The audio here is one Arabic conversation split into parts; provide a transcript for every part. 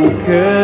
broken.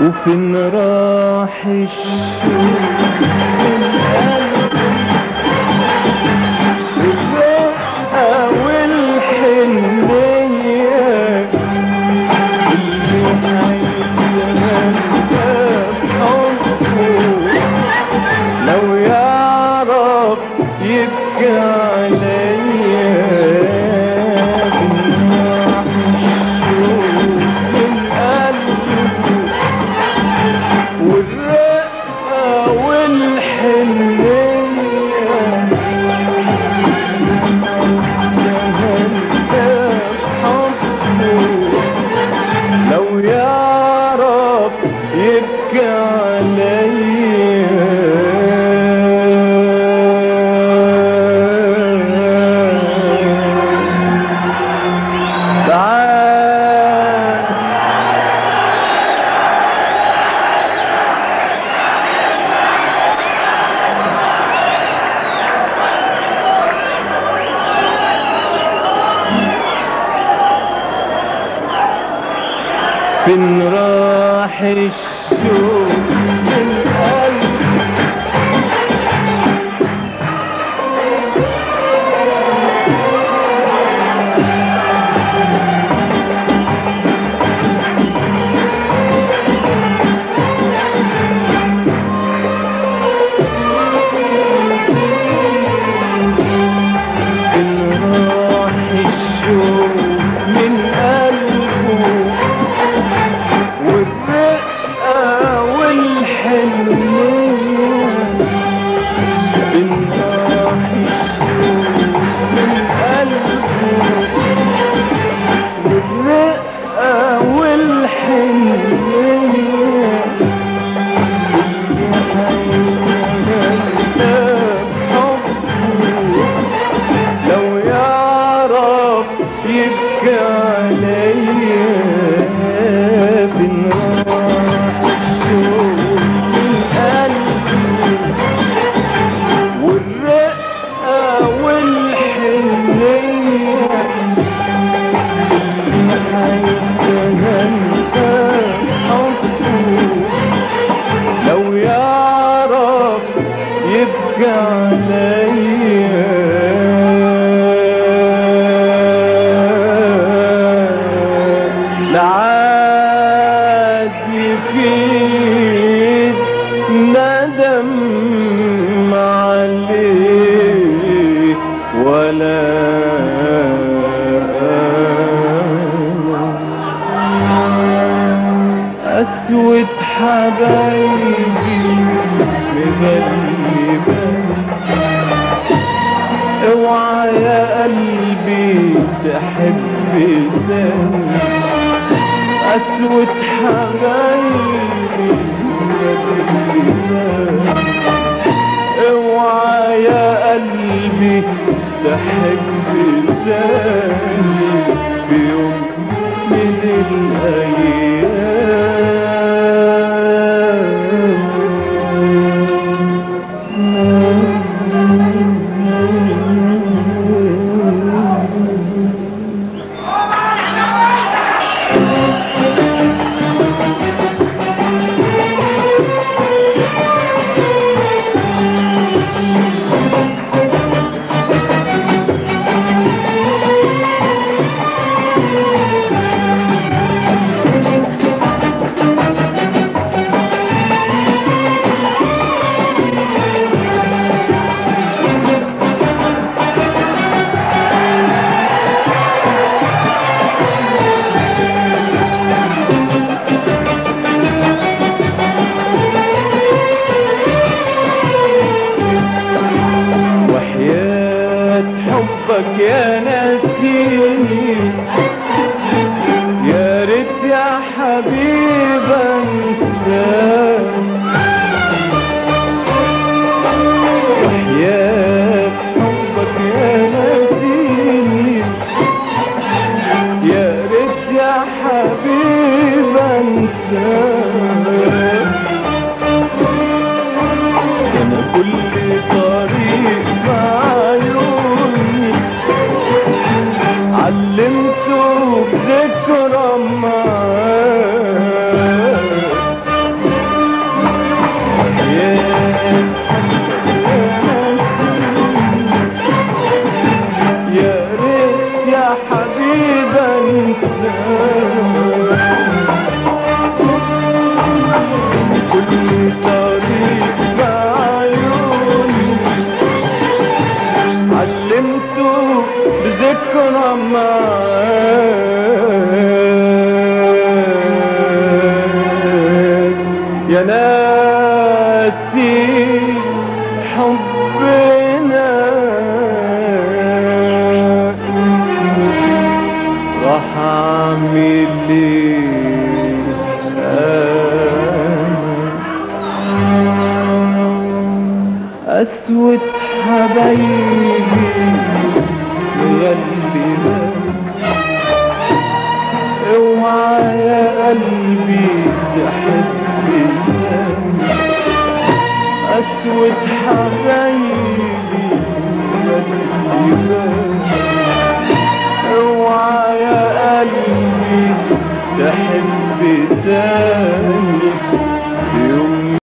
وفين راح الشيء قلبي تحب زين أسود حبايبي اوعى يا قلبي تحب زين بيوم من الأيام Jesus. يا ناسي حبنا. راح أعمل أسود حبايبي أسود حبايبي اوعى يا قلبي تحب تاني.